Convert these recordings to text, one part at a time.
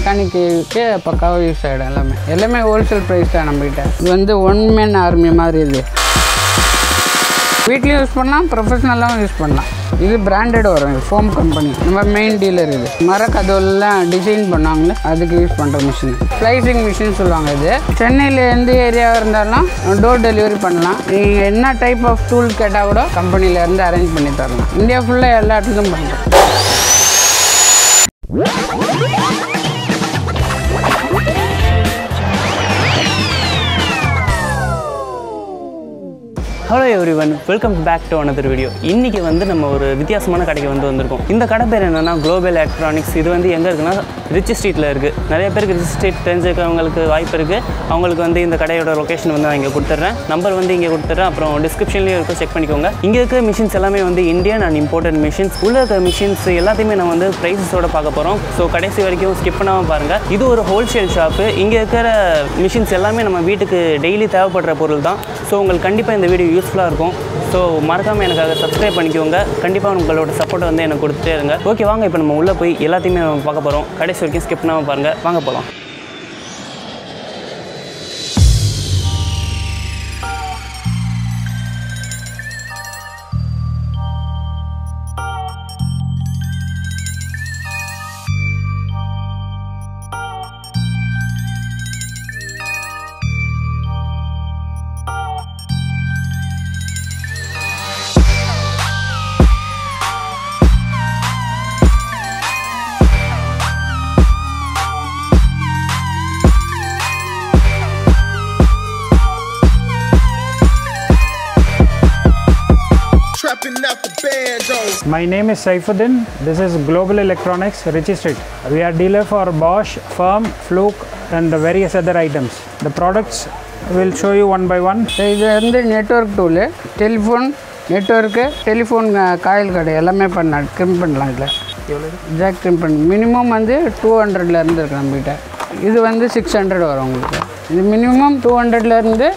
Mechanic பக்காவாக use ஆகிடும் எல்லாமே. எல்லாமே ஹோல்சேல் ப்ரைஸ் தான் நம்மக்கிட்ட இது வந்து ஒன் மேன் ஆர்மி மாதிரி இது. வீட்லேயும் யூஸ் பண்ணலாம் ப்ரொஃபஷ்னலாகவும் யூஸ் பண்ணலாம். இது பிராண்டட் வரும் இது ஃபோம் கம்பெனி நம்ம மெயின் டீலர் இது. மரக்கதவுலாம் டிசைன் பண்ணாங்களே அதுக்கு யூஸ் பண்ணுற மிஷின் ஸ்லைசிங் மிஷின் சொல்லுவாங்க இது. சென்னையில் எந்த ஏரியாவாக இருந்தாலும் டோர் டெலிவரி பண்ணலாம். நீங்கள் என்ன டைப் ஆஃப் டூல் கேட்டால் கூட கம்பெனியிலேருந்து அரேஞ்ச் பண்ணி தரலாம். இந்தியா ஃபுல்லாக எல்லா இடத்துக்கும் பண்ணுறோம் everyone welcome back to another video இன்றைக்கி வந்து நம்ம ஒரு வித்தியாசமான கடைக்கு வந்து வந்திருக்கோம். இந்த கடை பேர் என்னென்னா குளோபல் எலக்ட்ரானிக்ஸ் இது வந்து எங்கே இருக்குன்னா ரிச் ஸ்ட்ரீட்டில் இருக்குது நிறைய பேருக்கு ரிச் ஸ்ட்ரீட் தெரிஞ்சுக்கிறவங்களுக்கு வாய்ப்பு இருக்குது அவங்களுக்கு வந்து இந்த கடையோட லொக்கேஷன் வந்து நான் இங்கே கொடுத்துட்றேன். நம்பர் வந்து இங்கே கொடுத்துட்றேன். அப்புறம் டிஸ்கிரிப்ஷன்லேயும் இருக்கும். செக் பண்ணிக்கோங்க. இங்கே இருக்கிற மிஷின்ஸ் எல்லாமே வந்து இந்தியன் அண்ட் இம்பார்ட்டன்ட் மிஷின்ஸ் உள்ள இருக்கிற மிஷின்ஸ் எல்லாத்தையுமே நம்ம வந்து ப்ரைஸஸோட பார்க்க போகிறோம் ஸோ கடைசி வரைக்கும் ஸ்கிப் பண்ணாமல் பாருங்கள் இது ஒரு ஹோல்சேல் ஷாப்பு இங்கே இருக்கிற மிஷின்ஸ் எல்லாமே நம்ம வீட்டுக்கு டெய்லி தேவைப்படுற பொருள் தான் ஸோ உங்களுக்கு கண்டிப்பாக இந்த வீடியோ யூஸ்ஃபுல்லாக இருக்கும். ஸோ மறக்காமல் எனக்காக சப்ஸ்கிரைப் பண்ணிக்கோங்க. கண்டிப்பாக உங்களோட சப்போர்ட்டை வந்து எனக்கு கொடுத்துட்டே இருங்க. ஓகே வாங்க இப்போ நம்ம உள்ளே போய் எல்லாத்தையுமே நம்ம பார்க்க போகிறோம் கடைசி வரைக்கும் ஸ்கிப் பண்ணாமல் பாருங்கள் வாங்க போகலாம் trapping. My name is Saifuddin. This is Global Electronics, Richie Street. We are dealer for Bosch, Firm, Fluke, and the various other items. The products will show you one by one. இது வந்து network tool telephone network telephone coil கடை எல்லாமே பண்ண trim பண்ணலாம் இதில் jack trim பண்ண minimum வந்து two ஹண்ட்ரட்லேருந்து இருக்கு நம்மகிட்ட இது வந்து சிக்ஸ் ஹண்ட்ரட் வரும் உங்களுக்கு இது மினிமம் டூ ஹண்ட்ரட்லேருந்து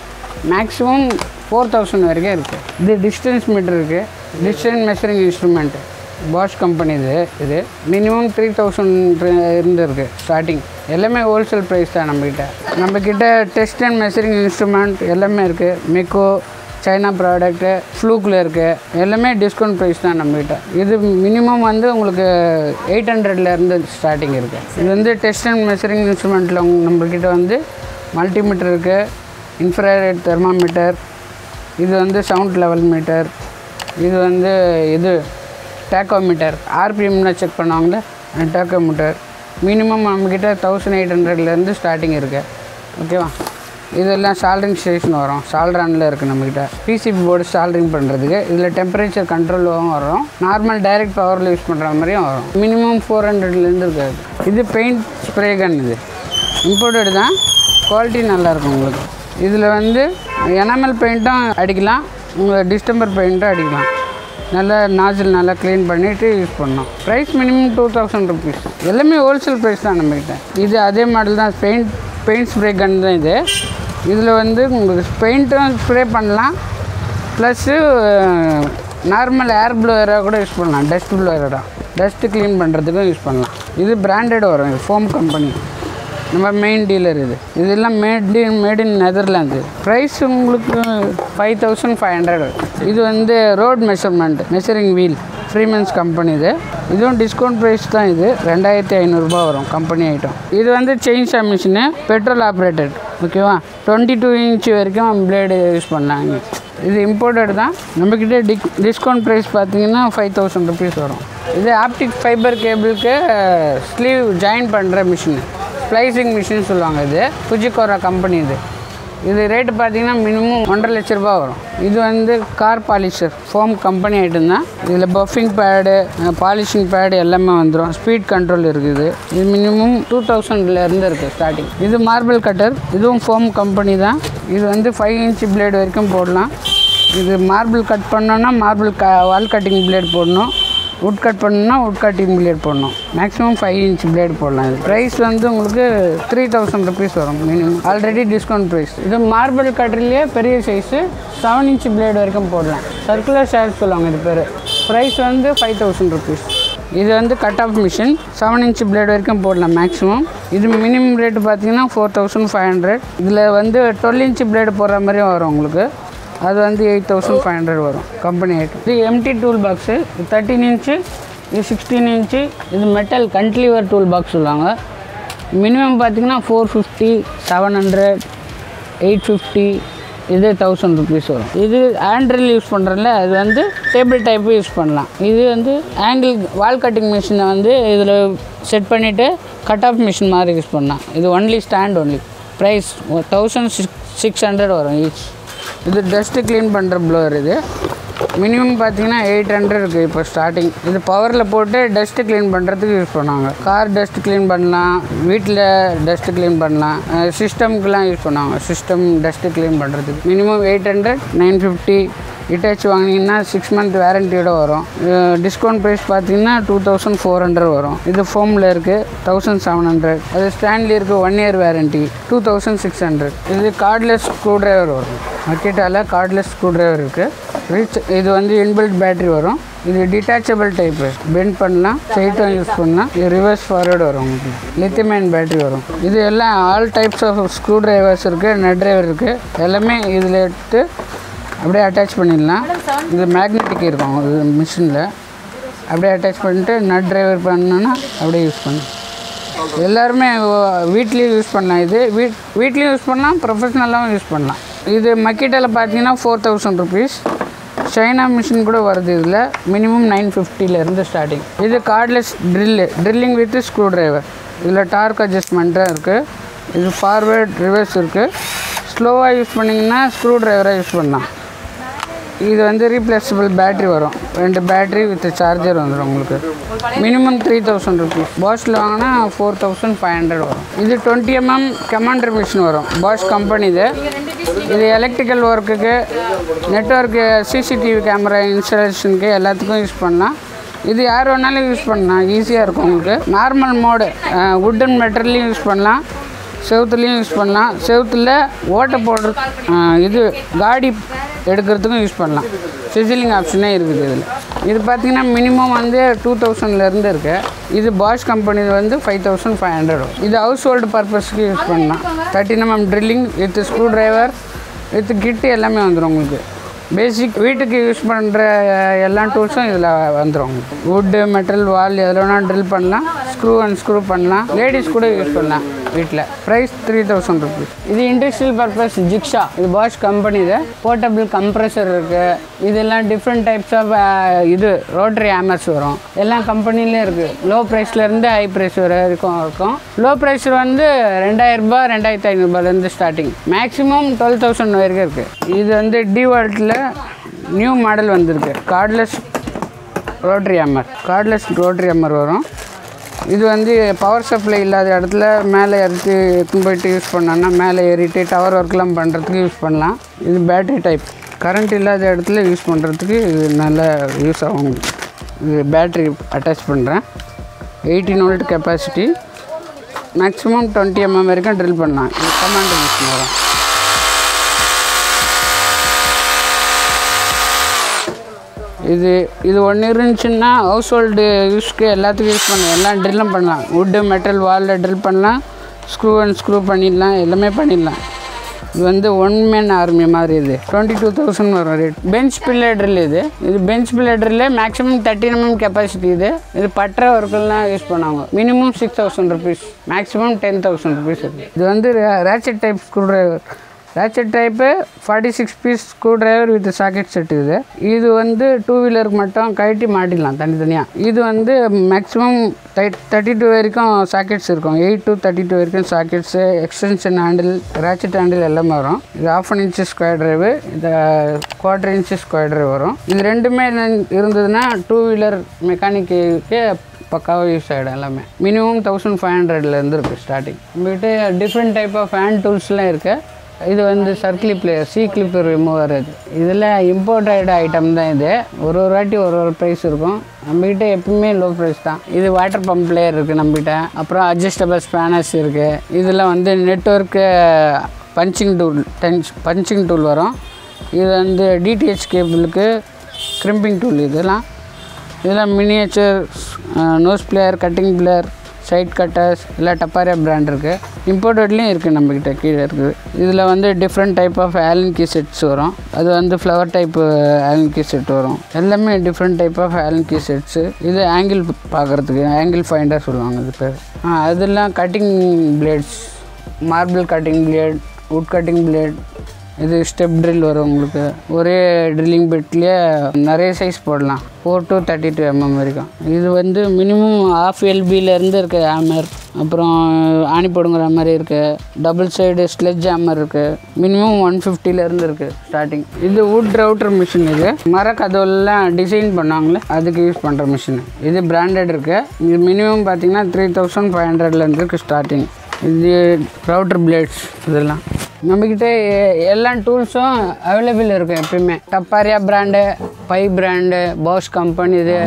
மேக்ஸிமம் ஃபோர் தௌசண்ட் வரைக்கும் இருக்குது இது டிஸ்டன்ஸ் மீட்டர் இருக்குது distance measuring instrument Bosch company இது இது. மினிமம் த்ரீ தௌசண்ட் இருந்து இருக்குது ஸ்டார்டிங் எல்லாமே ஹோல்சேல் ப்ரைஸ் தான் நம்மக்கிட்ட நம்மக்கிட்ட டெஸ்ட் அண்ட் மெஷரிங் இன்ஸ்ட்ருமெண்ட் எல்லாமே இருக்குது மிக்கோ சைனா ப்ராடக்ட்டு ஃப்ளூக்கில் இருக்குது எல்லாமே டிஸ்கவுண்ட் ப்ரைஸ் தான் நம்மக்கிட்ட இது மினிமம் வந்து உங்களுக்கு எயிட் ஹண்ட்ரட்லேருந்து ஸ்டார்டிங் இருக்குது இது வந்து டெஸ்ட் அண்ட் மெஷரிங் இன்ஸ்ட்ருமெண்ட்டில் நம்மக்கிட்ட வந்து மல்டிமீட்டர் இருக்குது இன்ஃப்ராரெட் தெர்மாமீட்டர் இது வந்து சவுண்ட் லெவல் மீட்டர் இது வந்து இது டேக்கோமீட்டர் ஆர்பிஎம்னா செக் பண்ணுவாங்களே டேக்கோமீட்டர் மினிமம் நம்மக்கிட்ட தௌசண்ட் எயிட் ஹண்ட்ரட்லேருந்து ஸ்டார்டிங் இருக்குது ஓகேவா இதெல்லாம் சால்ட்ரிங் ஸ்டேஷன் வரும். சால்ட்ரானில் இருக்குது நம்மக்கிட்ட பிசிபி போர்டு சால்ட்ரிங் பண்ணுறதுக்கு இதில் டெம்பரேச்சர் கண்ட்ரோலும் வரும். நார்மல் டைரக்ட் பவரில் யூஸ் பண்ணுற மாதிரியும் வரும். மினிமம் ஃபோர் ஹண்ட்ரட்லேருந்து இருக்காது இது பெயிண்ட் ஸ்ப்ரே கன் இது. இம்போர்ட்டட் தான். குவாலிட்டி நல்லாயிருக்கும் உங்களுக்கு. இதில் வந்து எனாமல் பெயிண்ட்டும் அடிக்கலாம். உங்களுக்கு டிஸ்டம்பர் பெயிண்ட்டும் அடிக்கலாம். நல்லா நாஜில் நல்லா க்ளீன் பண்ணிவிட்டு யூஸ் பண்ணோம் price minimum two thousand rupees எல்லாமே ஹோல்சேல் ப்ரைஸ் தான் நம்மக்கிட்ட இது அதே மாடல் தான். பெயிண்ட் பெயிண்ட் ஸ்ப்ரே கன் தான் இது. இதில் வந்து உங்களுக்கு பெயிண்ட்டும் ஸ்ப்ரே பண்ணலாம். ப்ளஸ்ஸு நார்மல் ஏர் ப்ளோயராக கூட யூஸ் பண்ணலாம். டஸ்ட் ப்ளோயராக டஸ்ட்டு க்ளீன் பண்ணுறதுக்கும் யூஸ் பண்ணலாம். இது பிராண்டட் வரும். இது ஃபோம் கம்பெனி நம்ம மெயின் டீலர் இது. இதெல்லாம் made in made in Netherland price உங்களுக்கு ஃபைவ் தௌசண்ட் ஃபைவ் ஹண்ட்ரட் இது வந்து road measurement measuring wheel Freemans company இது. இதுவும் டிஸ்கவுண்ட் ப்ரைஸ் தான் இது. ரெண்டாயிரத்தி ஐநூறுரூபா வரும் கம்பெனி ஐட்டம் இது வந்து செயின்ஸா மிஷினு பெட்ரோல் ஆப்ரேட்டட் ஓகேவா டுவெண்ட்டி டூ இன்ச் வரைக்கும் பிளேடு யூஸ் பண்ணாங்க இது இம்போர்ட்டட் தான். நம்மக்கிட்ட டிக் டிஸ்கவுண்ட் ப்ரைஸ் பார்த்தீங்கன்னா ஃபைவ் தௌசண்ட் ருபீஸ் வரும். இது ஆப்டிக் ஃபைபர் கேபிளுக்கு ஸ்லீவ் ஜாயின் பண்ணுற மிஷின் ஸ்ப்ளைசிங் மிஷின் சொல்லுவாங்க இது. புஜிகோரா கம்பெனி இது. இது ரேட்டு பார்த்தீங்கன்னா மினிமம் ஒன்றரை லட்ச ரூபா வரும். இது வந்து car polisher foam company item தான். இதில் பஃபிங் பேடு பாலிஷிங் பேடு எல்லாமே வந்துடும் ஸ்பீட் கண்ட்ரோல் இருக்குது. இது மினிமம் டூ தௌசண்ட்லேருந்து இருக்குது ஸ்டார்டிங் இது மார்பிள் கட்டர் இதுவும் ஃபோம் கம்பெனி தான். இது வந்து ஃபைவ் இன்ச் பிளேடு வரைக்கும் போடலாம். இது மார்பிள் கட் பண்ணோன்னா மார்பிள் க வால் கட்டிங் பிளேட் போடணும். வுட் கட் பண்ணணும்னா wood கட்டிங் பிளேட் போடணும். மேக்ஸிமம் ஃபைவ் இன்ச் பிளேட் போடலாம் இது ப்ரைஸ் வந்து உங்களுக்கு த்ரீ தௌசண்ட் ருபீஸ் வரும் மினிமம் ஆல்ரெடி டிஸ்கவுண்ட் ப்ரைஸ் இது மார்பிள் கட்டர்லேயே பெரிய சைஸு செவன் இன்ச் பிளேட் வரைக்கும் போடலாம். சர்க்குலர் ஷேர் சொல்லுவாங்க இது பேர். ப்ரைஸ் வந்து ஃபைவ் தௌசண்ட் ருபீஸ் இது வந்து cut off machine seven inch blade வரைக்கும் போடலாம் மேக்ஸிமம் இது மினிமம் ரேட்டு பார்த்தீங்கன்னா ஃபோர் தௌசண்ட் ஃபைவ் ஹண்ட்ரட் இதில் வந்து டுவெல் இன்ச் பிளேடு போடுற மாதிரியும் வரும் உங்களுக்கு. அது வந்து எயிட் தௌசண்ட் ஃபைவ் ஹண்ட்ரட் வரும். கம்பெனி ஐட்டம் இது M T tool box thirteen inch இது சிக்ஸ்டீன் இன்ச்சு இது மெட்டல் கண்ட்லீவர் டூல் பாக்ஸ் சொல்லுவாங்க. மினிமம் பார்த்தீங்கன்னா four fifty seven hundred eight fifty இது தௌசண்ட் ருபீஸ் வரும். இது ஆண்ட்ரில் யூஸ் பண்ணுறதுல அது வந்து டேபிள் டைப்பு யூஸ் பண்ணலாம். இது வந்து ஆங்கிள் வால் கட்டிங் மிஷினை வந்து இதில் செட் பண்ணிவிட்டு கட் ஆஃப் மிஷின் மாதிரி யூஸ் பண்ணலாம். இது only stand only price thousand six six hundred வரும் ஈச் இது டஸ்ட்டு க்ளீன் பண்ணுற ப்ளோவர் இது. மினிமம் பார்த்தீங்கன்னா எயிட் ஹண்ட்ரட் இருக்குது இப்போ ஸ்டார்டிங் இது பவரில் போட்டு டஸ்ட்டு க்ளீன் பண்ணுறதுக்கு யூஸ் பண்ணுவாங்க. கார் டஸ்ட் க்ளீன் பண்ணலாம் வீட்டில் டஸ்ட்டு க்ளீன் பண்ணலாம் சிஸ்டம்க்குலாம் யூஸ் பண்ணுவாங்க. சிஸ்டம் டஸ்ட்டு க்ளீன் பண்ணுறதுக்கு minimum eight hundred nine fifty இட்டாச் வாங்கினீங்கன்னா சிக்ஸ் மந்த் வேரண்டியோட வரும். டிஸ்கவுண்ட் ப்ரைஸ் பார்த்தீங்கன்னா டூ தௌசண்ட் ஃபோர் ஹண்ட்ரட் வரும். இது ஃபோமில் இருக்குது தௌசண்ட் செவன் ஹண்ட்ரட் அது ஸ்டாண்ட்லி இருக்குது one year warranty two thousand six hundred இது கார்ட்லெஸ் ஸ்க்ரூ டிரைவர் வரும். மர்க்கெட்டால் கார்ட்லெஸ் ஸ்க்ரூ டிரைவர் இருக்குது ரிச் இது வந்து இன்பில்ட் பேட்டரி வரும். இது டிட்டாச்சபிள் டைப்பு பெண்ட் பண்ணலாம் சைட்டும் யூஸ் பண்ணலாம். இது ரிவர்ஸ் ஃபார்வர்டு வரும் உங்களுக்கு. லித்தியமைன் பேட்டரி வரும். இது எல்லாம் all types of screw drivers இருக்குது நட் டிரைவர் இருக்குது எல்லாமே இதில் எடுத்து அப்படியே அட்டாச் பண்ணிடலாம். இது மேக்னெட்டிக் இருக்கும் இது மிஷினில் அப்படியே அட்டாச் பண்ணிட்டு நட் டிரைவர் பண்ணோன்னா அப்படியே யூஸ் பண்ணலாம். எல்லாருமே வீட்லேயும் யூஸ் பண்ணலாம் இது. வீட் வீட்லேயும் யூஸ் பண்ணலாம் ப்ரொஃபஷ்னலாகவும் யூஸ் பண்ணலாம். இது மக்கிட்டாவில் பார்த்தீங்கன்னா four thousand rupees China machine கூட வருது இதில். மினிமம் நைன் இருந்து ஸ்டார்டிங் இது cordless drill drilling with screwdriver இதில் டார்க் அட்ஜஸ்ட்மெண்ட்டாக இருக்குது இது ஃபார்வேர்ட் ரிவர்ஸ் இருக்குது ஸ்லோவாக யூஸ் பண்ணிங்கன்னா ஸ்க்ரூ டிரைவராக யூஸ் பண்ணலாம். இது வந்து ரீப்ளேஸபிள் பேட்ரி வரும். ரெண்டு பேட்ரி வித் சார்ஜர் வந்துடும் உங்களுக்கு. மினிமம் த்ரீ தௌசண்ட் ருபீஸ் பாஷில் வாங்கினா ஃபோர் தௌசண்ட் ஃபைவ் ஹண்ட்ரட் வரும். இது டுவெண்ட்டி எம்எம் கமாண்டர் மிஷின் வரும். பாஷ் கம்பெனி இது. இது எலக்ட்ரிக்கல் ஒர்க்குக்கு நெட்ஒர்க்கு சிசிடிவி கேமரா இன்ஸ்டாலேஷனுக்கு எல்லாத்துக்கும் யூஸ் பண்ணலாம். இது யார் வேணாலும் யூஸ் பண்ணலாம். ஈஸியாக இருக்கும் உங்களுக்கு. நார்மல் மோடு வுட்டன் மெட்டர்லையும் யூஸ் பண்ணலாம். செவுத்துலேயும் யூஸ் பண்ணலாம். செவுத்தில் ஓட்டை போடுற இது காடி எடுக்கிறதுக்கும் யூஸ் பண்ணலாம். சிசிலிங் ஆப்ஷனே இருக்குது இதில். இது பார்த்தீங்கன்னா மினிமம் வந்து டூ தௌசண்ட்லேருந்து இருக்குது இது பாஷ் கம்பெனி வந்து ஃபைவ் தௌசண்ட் ஃபைவ் ஹண்ட்ரட் இது ஹவுஸ் ஹோல்டு பர்பஸ்க்கு யூஸ் பண்ணலாம். Thirteen M M drilling with screwdriver with kit எல்லாமே வந்துடும் உங்களுக்கு. பேசிக் வீட்டுக்கு யூஸ் பண்ணுற எல்லா டூல்ஸும் இதில் வந்துடும் வுட்டு மெட்டல் வால் எதில் வேணால் ட்ரில் பண்ணலாம். ஸ்க்ரூ அண்ட் ஸ்க்ரூ பண்ணலாம். லேடிஸ் கூட யூஸ் பண்ணலாம் வீட்டில் ப்ரைஸ் த்ரீ தௌசண்ட் ருபீஸ் இது இண்டஸ்ட்ரியல் பர்பஸ் ஜிக்ஷா இது பாஷ் கம்பெனி இது. போர்ட்டபிள் கம்ப்ரெசர் இருக்குது இதெல்லாம் டிஃப்ரெண்ட் டைப்ஸ் ஆஃப் இது ரோட்டரி ஹேமர்ஸ் வரும். எல்லாம் கம்பெனிலேயும் இருக்குது லோ ப்ரைஸ்லேருந்து ஹை ப்ரைஸ் வரைக்கும் இருக்கும். லோ ப்ரைஸ் வந்து ரெண்டாயிரரூபா ரெண்டாயிரத்தி ஐநூறுபாலேருந்து ஸ்டார்டிங் மேக்ஸிமம் டுவெல் தௌசண்ட் வரைக்கும் இருக்குது இது வந்து டிவால்ட்டில் நியூ மாடல் வந்திருக்கு. Cordless rotary hammer cordless rotary hammer வரும். இது வந்து பவர் சப்ளை இல்லாத இடத்துல மேலே ஏறிட்டு எடுத்துன்னு போயிட்டு யூஸ் பண்ணோன்னா மேலே ஏறிட்டு டவர் ஒர்க்லாம் பண்ணுறதுக்கு யூஸ் பண்ணலாம். இது பேட்டரி டைப் கரண்ட் இல்லாத இடத்துல யூஸ் பண்ணுறதுக்கு இது நல்ல யூஸ் ஆகும். இது பேட்ரி அட்டாச் பண்ணுறேன் eighteen volt capacity maximum twenty M M வரைக்கும் ட்ரில் பண்ணலாம். இது கமாண்ட் மிஷின் வரும் இது இது ஒன்று இருந்துச்சுன்னா ஹவுஸ் ஹோல்டு யூஸ்க்கு எல்லாத்துக்கும் யூஸ் பண்ணலாம். எல்லாம் ட்ரில்லும் பண்ணலாம். வுட்டு மெட்டல் வாலில் ட்ரில் பண்ணலாம். ஸ்க்ரூ அண்ட் ஸ்க்ரூ பண்ணிடலாம். எல்லாமே பண்ணிடலாம். இது வந்து ஒன் மேன் ஆர்மி மாதிரி இது. டுவெண்ட்டி டூ தௌசண்ட் வரும். ரேட் பெஞ்ச் பில்லே ட்ரில் இது. இது bench pillar drill maximum thirty M M capacity இது. இது பட்டற ஒர்க்கெல்லாம் யூஸ் பண்ணுவாங்க. Minimum six thousand rupees maximum ten thousand rupees இருக்குது இது வந்து ratchet type screwdriver ratchet type forty six piece screwdriver with socket set இது. இது வந்து டூ வீலருக்கு மட்டும் கழட்டி மாட்டிடலாம் தனித்தனியாக இது வந்து மேக்ஸிமம் தேர்ட்டி டூ வரைக்கும் சாக்கெட்ஸ் இருக்கும். எயிட் டு தேர்ட்டி டூ வரைக்கும் sockets extension handle ratchet handle எல்லாமே வரும். இது half an inch square drive இது குவார்டர் இன்ச்சு ஸ்கொயர் டிரைவ் வரும். இது ரெண்டுமே இருந்ததுன்னா டூ வீலர் மெக்கானிக்கு பக்காவாக யூஸ் ஆகிடும் எல்லாமே. மினிமம் தௌசண்ட் ஃபைவ் ஹண்ட்ரட்லேருந்து இருக்குது ஸ்டார்டிங் நம்மகிட்ட டிஃப்ரெண்ட் டைப் ஆஃப் ஹேண்ட் டூல்ஸ்லாம் இருக்குது இது வந்து circle plier C clip remover இது இதில் இம்போர்ட்டட் ஐட்டம் தான் இது. ஒரு ஒரு வாட்டி ஒரு ஒரு ப்ரைஸ் இருக்கும். நம்மகிட்ட எப்பவுமே லோ ப்ரைஸ் தான். இது வாட்டர் பம்ப் பிளேயர் இருக்குது நம்மகிட்ட. அப்புறம் அட்ஜஸ்டபிள் ஸ்பேனர்ஸ் இருக்குது இதில் வந்து நெட்ஒர்க்கு பஞ்சிங் டூல் டென்ச் பஞ்சிங் டூல் வரும். இது வந்து டிடிஹெச் கேபிளுக்கு கிரிம்பிங் டூல் இதெல்லாம். இதெல்லாம் miniature nose plier cutting plier side cutters இல்லை டப்பாரியா பிராண்ட் இருக்குது இம்போர்ட்டட்லேயும் இருக்குது நம்மக்கிட்ட கீழே இருக்குது. இதில் வந்து different type of Allen key sets வரும். அது வந்து flower type Allen key set வரும். எல்லாமே different type of Allen key sets இது ஆங்கிள் பார்க்குறதுக்கு ஆங்கிள் ஃபைண்டர் சொல்லுவாங்க இது பேர். அதெல்லாம் cutting blades marble cutting blade wood cutting blade இது ஸ்டெப் ட்ரில் வரும் உங்களுக்கு. ஒரே ட்ரில்லிங் பெட்லேயே நிறைய சைஸ் போடலாம். Four to thirty two mm வரைக்கும். இது வந்து மினிமம் ஆஃப் எல்பியிலேருந்து இருக்குது ஹேமர் அப்புறம் ஆணி போடுங்கிற மாதிரி இருக்குது டபுள் சைடு ஸ்லெட்ஜ் ஹேமர் இருக்குது மினிமம் ஒன் ஃபிஃப்டிலேருந்து இருக்குது ஸ்டார்டிங் இது வுட் ரவுட்டர் மிஷின் இது. மர கதவுலாம் டிசைன் பண்ணாங்களே அதுக்கு யூஸ் பண்ணுற மிஷின் இது பிராண்டட் இருக்குது இது மினிமம் பார்த்தீங்கன்னா த்ரீ தௌசண்ட் ஃபைவ் ஹண்ட்ரட்லேருந்து இருக்குது ஸ்டார்டிங் இது ரவுட்டர் பிளேட்ஸ் இதெல்லாம். நம்மக்கிட்ட எல்லா டூல்ஸும் அவைலபிள் இருக்கும் எப்பயுமே. Taparia brand by brand Bosch company இது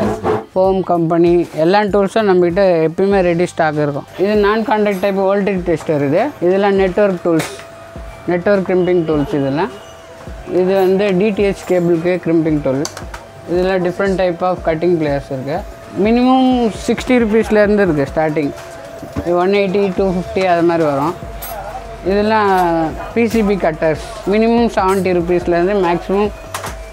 ஹோம் கம்பெனி எல்லா டூல்ஸும் நம்மக்கிட்ட எப்பயுமே ரெடி ஸ்டாக் இருக்கும். இது நான் கான்டாக்ட் டைப் வோல்டேஜ் டெஸ்டர் இது. இதெல்லாம் network tools network crimping tools இதெல்லாம். இது வந்து டிடிஹெச் கேபிளுக்கு கிரிம்பிங் டூல் இதில் different type of cutting pliers இருக்குது மினிமம் சிக்ஸ்டி ருபீஸ்லேருந்து இருக்குது starting one eighty two fifty அது மாதிரி வரும். இதெல்லாம் பிசிபி கட்டர்ஸ் மினிமம் செவன்ட்டி ருபீஸ்லேருந்து மேக்ஸிமம்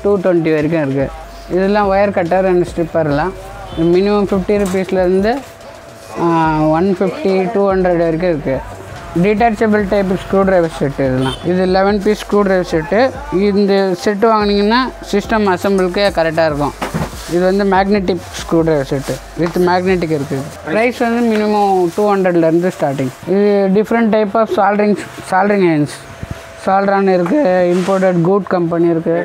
டூ டுவெண்ட்டி வரைக்கும் இருக்குது இதெல்லாம் ஒயர் கட்டர் அண்ட் ஸ்ட்ரிப்பர்லாம் மினிமம் ஃபிஃப்டி ருபீஸ்லேருந்து ஒன் ஃபிஃப்டி டூ ஹண்ட்ரட் வரைக்கும் இருக்குது detachable type screw driver set இதெல்லாம். இது eleven piece screw driver set இந்த செட்டு வாங்கினீங்கன்னா சிஸ்டம் அசம்பிளுக்கே கரெக்டாக இருக்கும். இது வந்து magnetic screw driver set with magnetic இருக்குது ப்ரைஸ் வந்து மினிமம் டூ ஹண்ட்ரட்லேருந்து ஸ்டார்டிங் இது different type of soldering soldering hands சால்ட்ரான் இருக்குது இம்போர்ட்டட் குட் கம்பெனி இருக்குது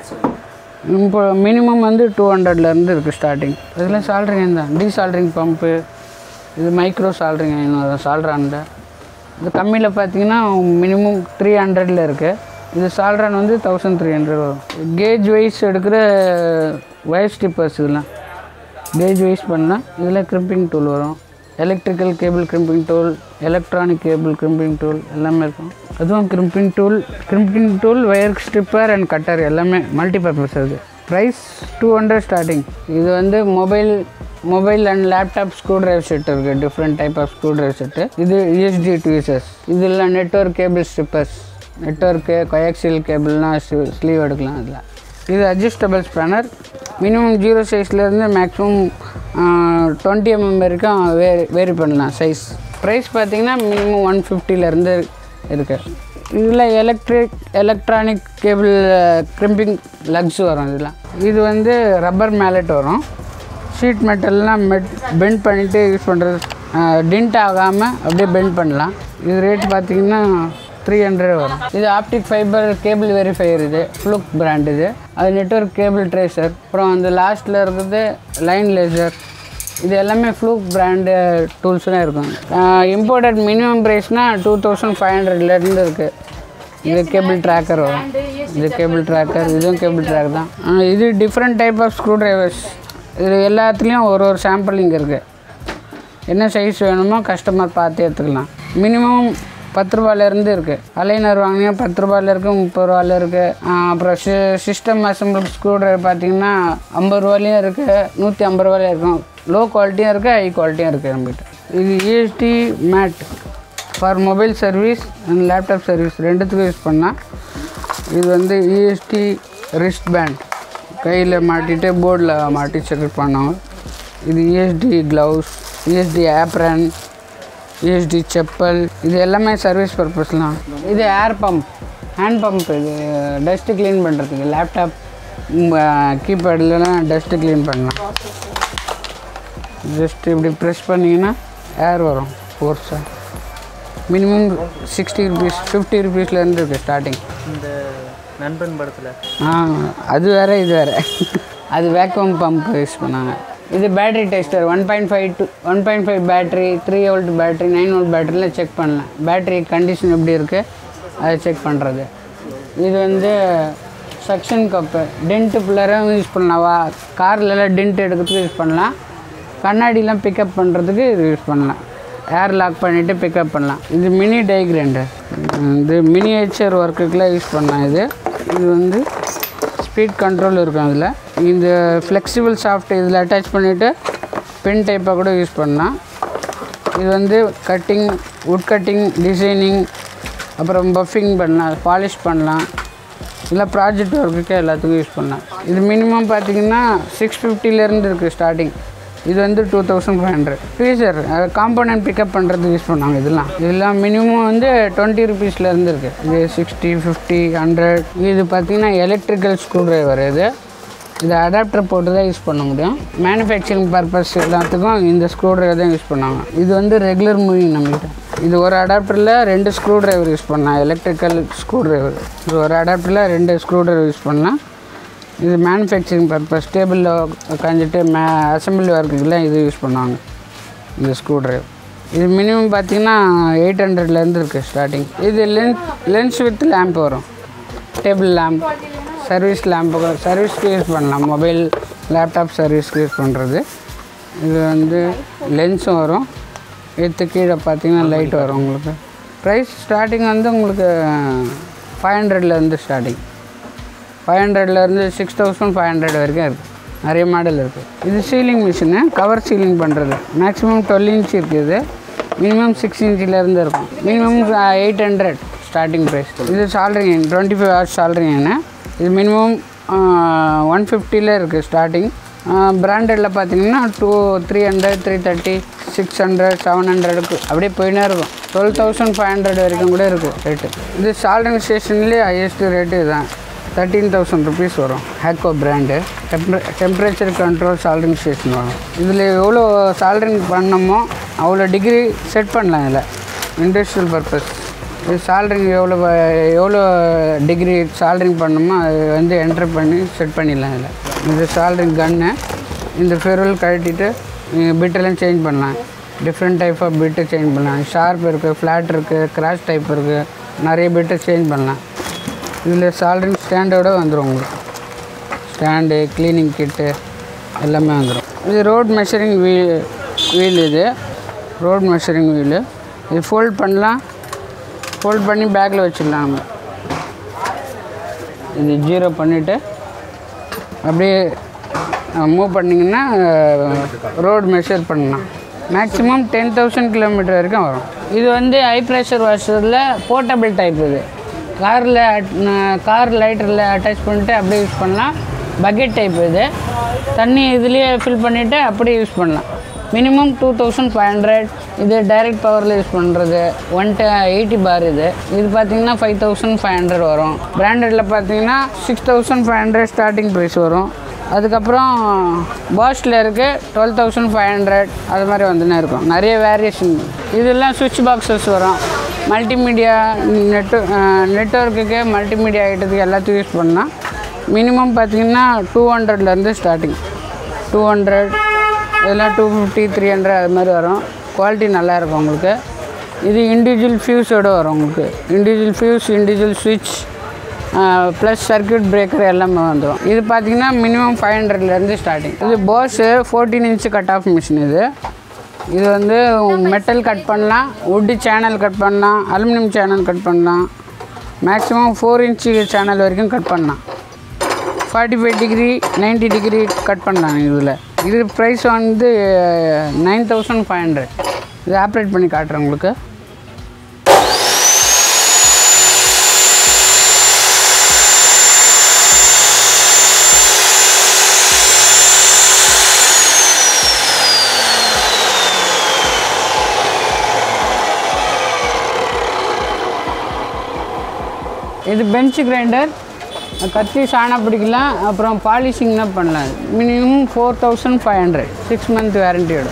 இப்போ மினிமம் வந்து டூ ஹண்ட்ரட்லேருந்து இருக்குது ஸ்டார்டிங் இதில் சால்ட்ரிங் ஹேண்ட் தான். டீசால்ட்ரிங் பம்பு இது மைக்ரோ சால்ட்ரிங் ஹேண்ட் வரும் சால்ட்ரானில் இது கம்மியில் பார்த்தீங்கன்னா மினிமம் த்ரீ ஹண்ட்ரடில் இருக்குது இது சால்ரான் வந்து தௌசண்ட் த்ரீ ஹண்ட்ரட் வரும். கேஜ் வைஸ் எடுக்கிற வயர் ஸ்டிப்பர்ஸ் இதெல்லாம். கேஜ் வைஸ் பண்ணால் இதில் கிரிம்பிங் டூல் வரும். Electrical cable crimping tool electronic cable crimping tool எல்லாமே இருக்கும். அதுவும் crimping tool crimping tool wire stripper and cutter எல்லாமே மல்டி பர்பஸ் அது. ப்ரைஸ் டூ ஹண்ட்ரட் ஸ்டார்டிங் இது வந்து mobile mobile and laptop screw drive set இருக்குது different type of screw drive set இது யூஎஸ்டி ட்வீசர்ஸ் இல்லை network cable strippers network coaxial கேபிள்னா sleeve எடுக்கலாம் அதில் இது அட்ஜஸ்டபிள் ஸ்பேனர் மினிமம் ஜீரோ சைஸ்லேருந்து மேக்ஸிமம் டுவெண்ட்டி எம்எம் வரைக்கும் வேரி வேரி பண்ணலாம் சைஸ் ப்ரைஸ் பார்த்திங்கன்னா மினிமம் ஒன் ஃபிஃப்டிலேருந்து இருக்குது இதில் electric electronic cable crimping lugs வரும் இதெல்லாம் இது வந்து ரப்பர் மேலட் வரும். ஷீட் மெட்டல்லாம் மெட் பெண்ட் பண்ணிவிட்டு யூஸ் பண்ணுறது டிண்ட் ஆகாமல் அப்படியே பெண்ட் பண்ணலாம். இது ரேட் பார்த்திங்கன்னா த்ரீ ஹண்ட்ரட் வரும். இது ஆப்டிக் ஃபைபர் கேபிள் வெரிஃபையர் இது ஃப்ளூக் பிராண்ட் இது. அது நெட்ஒர்க் கேபிள் ட்ரேசர் அப்புறம் அந்த லாஸ்ட்டில் இருக்கிறது லைன் லேசர் இது எல்லாமே ஃப்ளூக் பிராண்டு டூல்ஸ்லாம் இருக்கும். இம்போர்ட்டட் மினிமம் ப்ரைஸ்னால் டூ தௌசண்ட் ஃபைவ் ஹண்ட்ரட்லேருந்து இருக்குது இது கேபிள் ட்ராக்கர் வரும். இது கேபிள் ட்ராக்கர் இதுவும் கேபிள் ட்ராக் தான். இது different type of screw drivers இது எல்லாத்துலேயும் ஒரு ஒரு சாம்பிள் இங்கே இருக்குது என்ன சைஸ் வேணுமோ கஸ்டமர் பார்த்து எடுத்துக்கலாம். மினிமம் பத்து ரூபாயிலேருந்து இருக்குது அலைனர் வாங்கினீங்கன்னா பத்து ரூபாயில் இருக்குது முப்பது ரூபாயில் இருக்குது அப்புறம் C system assemble screw driver பார்த்தீங்கன்னா ஐம்பது ரூபாயிலையும் இருக்குது நூற்றி ஐம்பது ரூபாயிலையும் இருக்கும் லோ குவாலிட்டியும் இருக்குது ஹை குவாலிட்டியும் இருக்குது நம்மகிட்ட இது ESD made for mobile service and laptop service ரெண்டுத்துக்கும் யூஸ் பண்ணால் இது வந்து இஎஸ்டி ரிஸ்ட் பேண்ட் கையில் மாட்டிட்டு போர்டில் மாட்டி செக் பண்ணோம். இது ESD gloves ESD apron ESD chappal இது எல்லாமே சர்வீஸ் பர்பஸ்லாம் இது ஏர் பம்ப் ஹேண்ட் பம்ப் இது டஸ்ட்டு க்ளீன் பண்ணுறதுக்கு லேப்டாப் கீபேட்லலாம் டஸ்ட்டு க்ளீன் பண்ணலாம். ஜஸ்ட் இப்படி ப்ரெஸ் பண்ணிங்கன்னா ஏர் வரும் ஃபோர்ஸாக மினிமம் சிக்ஸ்டி ருபீஸ் ஃபிஃப்டி ருபீஸ்லேருந்து இருக்குது ஸ்டார்டிங் இந்த நண்பன் படத்தில். ஆ அது வேறு இது வேறு. அது வேக்யூம் பம்ப் யூஸ் பண்ணாங்க இது battery tester one point five two one point five battery three volt battery nine volt பேட்டரியில் செக் பண்ணலாம். பேட்ரி கண்டிஷன் எப்படி இருக்குது அதை செக் பண்ணுறது இது வந்து சக்ஷன் கப்பு டென்ட்டு பிள்ளரும் யூஸ் பண்ணலாம். வா கார்லலாம் டென்ட் எடுக்கிறதுக்கு யூஸ் பண்ணலாம். கண்ணாடிலாம் பிக்கப் பண்ணுறதுக்கு இது யூஸ் பண்ணலாம். ஏர் லாக் பண்ணிவிட்டு பிக்கப் பண்ணலாம். இது மினி டை கிரைண்டர் இது மினியேச்சர் ஒர்க்குக்கெலாம் யூஸ் பண்ணலாம் இது. இது வந்து ஸ்பீட் கண்ட்ரோல் இருக்கும் அதில். இந்த ஃப்ளெக்சிபிள் சாஃப்ட் இதில் அட்டாச் பண்ணிவிட்டு பென் டைப்பாக கூட யூஸ் பண்ணலாம். இது வந்து கட்டிங் உட் கட்டிங் டிசைனிங் அப்புறம் பஃபிங் பண்ணலாம் பாலிஷ் பண்ணலாம். இல்லை ப்ராஜெக்ட் ஒர்க்குக்கு எல்லாத்துக்கும் யூஸ் பண்ணலாம். இது மினிமம் பார்த்தீங்கன்னா சிக்ஸ் ஃபிஃப்டிலேருந்து இருக்குது ஸ்டார்டிங் இது வந்து two thousand five hundred freezer component pickup பண்ணுறதுக்கு யூஸ் பண்ணாங்க இதெல்லாம். இதெல்லாம் மினிமம் வந்து டுவெண்ட்டி ருபீஸ்லேருந்து இருக்குது இது சிக்ஸ்டி ஃபிஃப்டி ஹண்ட்ரட் இது பார்த்தீங்கன்னா எலக்ட்ரிக்கல் ஸ்க்ரூ ட்ரைவர் இது. இது அடாப்டர் போட்டு தான் யூஸ் பண்ண முடியும். மேனுஃபேக்சரிங் பர்பஸ் எல்லாத்துக்கும் இந்த ஸ்க்ரூ ட்ரைவர் தான் யூஸ் பண்ணாங்க இது வந்து ரெகுலர் மூவிங் நம்மகிட்ட. இது ஒரு அடாப்டரில் ரெண்டு ஸ்க்ரூ ட்ரைவர் யூஸ் பண்ணலாம். எலக்ட்ரிக்கல் ஸ்க்ரூ ட்ரைவர் இது ஒரு அடாப்டரில் ரெண்டு ஸ்க்ரூ ட்ரைவர் யூஸ் பண்ணலாம். இது மேனுஃபேக்சரிங் பர்பஸ் டேபிளில் உட்காந்துட்டு மே அசம்பிளி ஒர்க்குக்கெல்லாம் இது யூஸ் பண்ணுவாங்க. இந்த ஸ்க்ரூ ட்ரைவர் இது மினிமம் பார்த்தீங்கன்னா எயிட் ஹண்ட்ரட்லேருந்து இருக்குது ஸ்டார்டிங் இது லென்ஸ் லென்ஸ் வித் லேம்ப் வரும். டேபிள் லேம்ப் சர்வீஸ் லேம்பு சர்வீஸ்க்கு யூஸ் பண்ணலாம். மொபைல் லேப்டாப் சர்வீஸ்க்கு யூஸ் பண்ணுறது இது வந்து லென்ஸும் வரும். எடுத்து கீழே பார்த்தீங்கன்னா லைட் வரும் உங்களுக்கு. ப்ரைஸ் ஸ்டார்டிங் வந்து உங்களுக்கு ஃபைவ் ஹண்ட்ரட்லேருந்து ஸ்டார்டிங் ஃபைவ் ஹண்ட்ரட்லேருந்து சிக்ஸ் தௌசண்ட் ஃபைவ் ஹண்ட்ரட் வரைக்கும் இருக்குது நிறைய மாடல் இருக்குது இது சீலிங் மிஷினு கவர் சீலிங் பண்ணுறது மேக்ஸிமம் டுவெல் இன்ச் இருக்குது மினிமம் சிக்ஸ் இன்ச்சிலேருந்து இருக்கும். Minimum eight hundred starting price இது soldering twenty five hours soldering எண்ணு இது மினிமம் ஒன் ஃபிஃப்டியில் இருக்குது ஸ்டார்டிங் பிராண்டடில் பார்த்தீங்கன்னா two three hundred three thirty six hundred seven ஹண்ட்ரடுக்கு அப்படியே போயினே இருக்கும். டுவெல் தௌசண்ட் ஃபைவ் ஹண்ட்ரட் வரைக்கும் கூட இருக்குது ரேட்டு இது சால்டன் ஸ்டேஷன்லேயே ஹையஸ்ட் ரேட்டு இதுதான். தேர்ட்டீன் தௌசண்ட் ருபீஸ் வரும். Hakko brand டெம்பரே temperature control soldering station வரும். இதில் எவ்வளோ சால்ரிங் பண்ணமோ அவ்வளோ டிகிரி செட் பண்ணலாம் இதில். இண்டஸ்ட்ரியல் பர்பஸ் இது சால்ரிங் எவ்வளோ எவ்வளோ டிகிரி சால்ரிங் பண்ணணுமோ அது வந்து என்டர் பண்ணி செட் பண்ணிடலாம் இதில். இது சால்ரிங் கன்னு இந்த ஃபெருவல் கழட்டிட்டு பிட்டெல்லாம் சேஞ்ச் பண்ணலாம். Different type of bit change பண்ணலாம். ஷார்ப் இருக்குது ஃப்ளாட் இருக்குது கிராஷ் டைப் இருக்குது நிறைய பிட்டு சேஞ்ச் பண்ணலாம். இதில் சால்ரிங் ஸ்டாண்டோட வந்துடும் உங்களுக்கு. ஸ்டாண்டு க்ளீனிங் கிட்டு எல்லாமே வந்துடும் இது ரோட் மெஷரிங் வீ வீல் இது. ரோட் மெஷரிங் வீலு இது ஃபோல்ட் பண்ணலாம். ஃபோல்ட் பண்ணி பேக்கில் வச்சிடலாம். நம்ம இது ஜீரோ பண்ணிவிட்டு அப்படியே மூவ் பண்ணிங்கன்னா ரோடு மெஷர் பண்ணலாம். மேக்ஸிமம் டென் தௌசண்ட் கிலோமீட்டர் வரைக்கும் வரும். இது வந்து ஹை ப்ரெஷர் வாஷரில் போர்ட்டபிள் டைப் இது. காரில் கார் லைட்டரில் அட்டாச் பண்ணிட்டு அப்படியே யூஸ் பண்ணலாம். பக்கெட் டைப் இது. தண்ணி இதுலேயே ஃபில் பண்ணிவிட்டு அப்படியே யூஸ் பண்ணலாம். Minimum two thousand five hundred இது டைரக்ட் பவரில் யூஸ் பண்ணுறது ஒன் எயிட்டி பார் இது. இது பார்த்தீங்கன்னா ஃபைவ் தௌசண்ட் ஃபைவ் ஹண்ட்ரட் வரும். பிராண்டடில் பார்த்தீங்கன்னா six thousand five hundred starting price வரும். அதுக்கப்புறம் பாஸ்டில் இருக்குது டுவெல் தௌசண்ட் ஃபைவ் ஹண்ட்ரட் அது மாதிரி வந்துனே இருக்கும். நிறைய வேரியேஷன் இதெல்லாம் சுவிட்ச் பாக்ஸஸ் வரும். மல்டிமீடியா நெட்டு நெட்ஒர்க்குக்கு மல்டிமீடியா ஐட்டத்துக்கு எல்லாத்தையும் யூஸ் பண்ணால் மினிமம் பார்த்தீங்கன்னா டூ ஹண்ட்ரட்லேருந்து ஸ்டார்டிங் டூ ஹண்ட்ரட் இதெல்லாம் டூ ஃபிஃப்டி த்ரீ ஹண்ட்ரட் அது மாதிரி வரும். குவாலிட்டி நல்லா இருக்கும் உங்களுக்கு. இது இண்டிவிஜுவல் ஃபியூஸோடு வரும் உங்களுக்கு. இண்டிவிஜுவல் ஃபியூஸ் இண்டிவிஜுவல் சுவிட்ச் ப்ளஸ் சர்க்யூட் பிரேக்கர் எல்லாமே வந்துடும் இது பார்த்தீங்கன்னா மினிமம் ஃபைவ் ஹண்ட்ரட்லேருந்து ஸ்டார்டிங் இது Bosch fourteen inch cut off machine இது. இது வந்து மெட்டல் கட் பண்ணலாம். வுட்டு சேனல் கட் பண்ணலாம். அலுமினியம் சேனல் கட் பண்ணலாம். மேக்ஸிமம் ஃபோர் இன்ச்சு சேனல் வரைக்கும் கட் பண்ணலாம். Forty five degree 90 degree cut பண்ணலாம் இதில். இது ப்ரைஸ் வந்து நைன் தௌசண்ட் ஃபைவ் ஹண்ட்ரட் இது ஆப்ரேட் பண்ணி காட்டுறேன் உங்களுக்கு. இது பெஞ்ச் கிரைண்டர் கத்தி சாணா பிடிக்கலாம் அப்புறம் பாலிஷிங்லாம் பண்ணலாம். Minimum four thousand five hundred six month வேரண்டியோட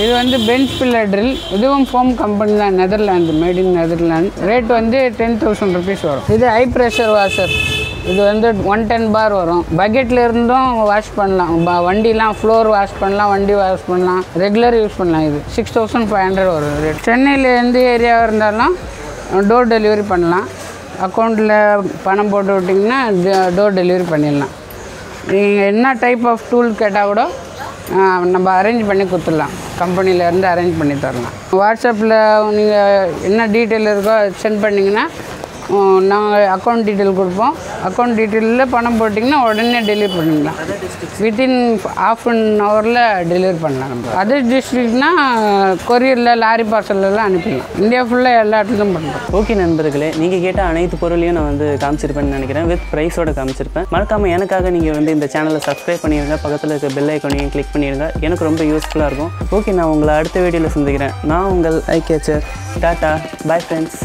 இது வந்து பெஞ்ச் பில்லர் ட்ரில் இதுவும் ஃபோம் கம்பெனி தான் Netherlands made in Netherlands rate வந்து டென் தௌசண்ட் ருபீஸ் வரும். இது ஹை ப்ரெஷர் வாஷர் இது வந்து ஒன் டென் பார் வரும். பக்கெட்டில் இருந்தும் வாஷ் பண்ணலாம். வண்டிலாம் ஃப்ளோர் வாஷ் பண்ணலாம் வண்டி வாஷ் பண்ணலாம். ரெகுலர் யூஸ் பண்ணலாம் இது. சிக்ஸ் தௌசண்ட் ஃபைவ் ஹண்ட்ரட் வரும் ரேட் சென்னையில் எந்த ஏரியாவாக இருந்தாலும் டோர் டெலிவரி பண்ணலாம். அக்கௌண்ட்டில் பணம் போட்டு விட்டிங்கன்னா டோர் டெலிவரி பண்ணிடலாம். நீங்கள் என்ன டைப் ஆஃப் டூல் கேட்டால் கூட நம்ம அரேஞ்ச் பண்ணி கொடுத்துடலாம். கம்பெனியிலேருந்து அரேஞ்ச் பண்ணி தரலாம். வாட்ஸ்அப்பில் நீங்கள் என்ன டீட்டெயில் இருக்கோ சென்ட் பண்ணிங்கன்னா நாங்கள் அக்கௌண்ட் டீட்டெயில் கொடுப்போம். அக்கௌண்ட் டீட்டெயிலில் பணம் போட்டிங்கன்னா உடனே டெலிவரி பண்ணிடலாம் வித்தின் ஆஃப் அன் ஹவரில் டெலிவரி பண்ணலாம் நம்ம. அதர் டிஸ்ட்ரிக்ட்னா கொரியரில் லாரி பார்சல்லாம் அனுப்பிடலாம். இந்தியா ஃபுல்லாக எல்லா இடத்துலையும் பண்ணலாம். ஓகே நண்பர்களே நீங்கள் கேட்ட அனைத்து பொருளையும் நான் வந்து காமிச்சிருப்பேன்னு நினைக்கிறேன். வித் ப்ரைஸோட காமிச்சிருப்பேன். மறக்காமல் எனக்காக நீங்கள் வந்து இந்த சேனலை சப்ஸ்கிரைப் பண்ணிடுங்க பக்கத்தில் இருக்க பெல் ஐக்கானையும் கிளிக் பண்ணிடுங்க எனக்கு ரொம்ப யூஸ்ஃபுல்லாக இருக்கும். ஓகே நான் உங்களை அடுத்த வீடியோவில் சந்திக்கிறேன். நான் உங்கள் ஐ கேச்சர். டாட்டா பை ஃப்ரெண்ட்ஸ்